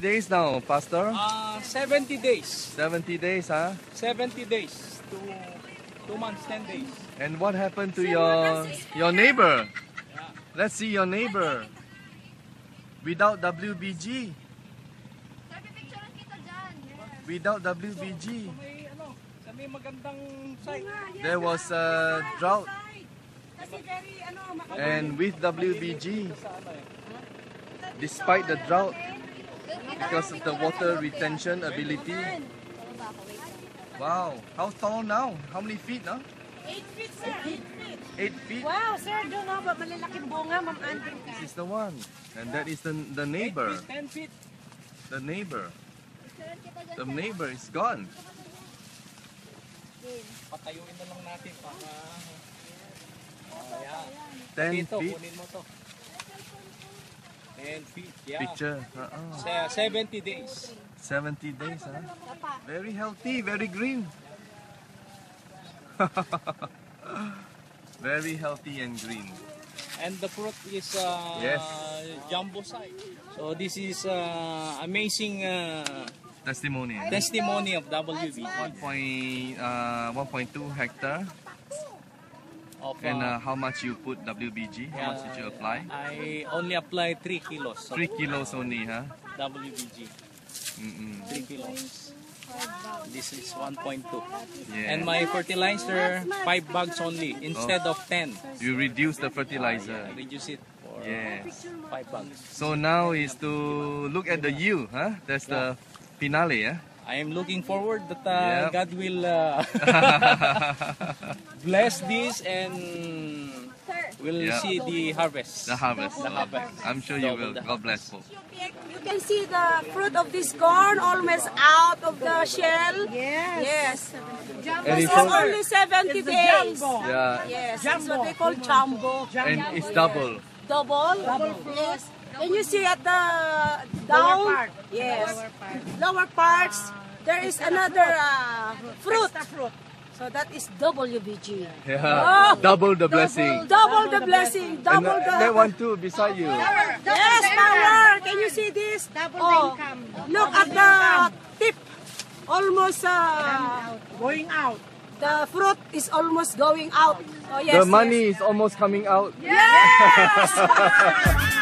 days now, Pastor? Uh, 70 days. 70 days, huh? 70 days to 2 months, 10 days. And what happened to your your neighbor? Let's see your neighbor. Without WBG. Sabi picturean kita dyan. Yes. Without WBG. Sa may, ano, sa may magandang site. There was a drought. Kasi very, ano, maka- And with WBG, Sa ano eh. despite the drought, because of the water retention ability. Wow, how tall now? How many feet now? 8 feet, sir. 8 feet. 8 feet? Wow, sir, doon na ba malalaking bunga, ma'am Andrew ka. This is the one. And that is the, the 8 neighbor. feet, 10 feet. The neighbor. Picturean kita dyan. The neighbor is gone. Patayuin na lang natin para... Oh, yeah. 10 Dito, feet. kunin mo to. 10 feet, yeah. Picture. Uh-uh. Sa 70 days. 70 days, huh? Very healthy, very green. very healthy and green. And the fruit is uh, Yes. jumbo size. So this is uh, amazing uh, Testimony. testimony of WB. 1.2 uh, 1.2 hectare. Of, And uh, uh, how much you put WBG? How much did you apply? I only apply 3 kilos 3 kilos only, huh? WBG. Mm-mm. 3 kilos. This is 1.2. Yeah. And my fertilizer, 5 bags only instead of 10. you reduce the fertilizer. I reduce it for Yes. 5 bags. So now is to look at the yield, huh? That's the finale, yeah? I am looking forward that uh, Yep. God will uh, bless this and we'll Yeah. see the harvest. The harvest. The harvest. I'm sure you will. God bless you. You can see the fruit of this corn almost out of the shell. Yes. Yes. And It's it's only 70 days. Yeah, Yes, that's what they call jumbo. and it's double. Double. Double fruit. Yes. Can you see at the down? part. Yes. Lower part. Lower parts. There is another uh, fruit. Extra fruit. So that is WBG. Yeah, Oh. double the blessing. Double the blessing. And Double uh, that one too beside you. Yes, power. Can you see this? Double Oh, income. look at the tip. Almost uh, Going out. the fruit is almost going out. Oh yes. The money is almost coming out. Yes. yes.